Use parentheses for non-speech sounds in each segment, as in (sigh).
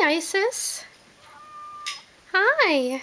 Hi, Isis. Hi.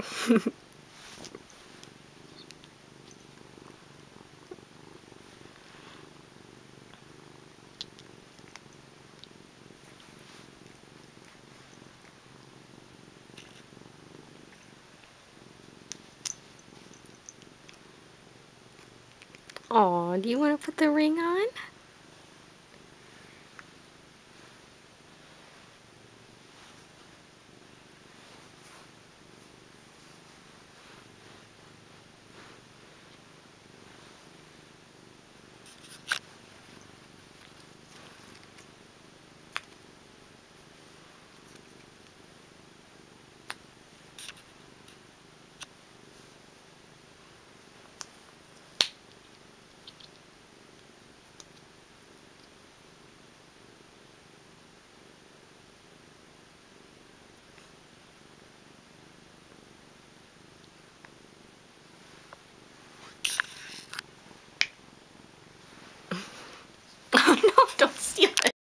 (laughs) Aw, do you want to put the ring on? Don't steal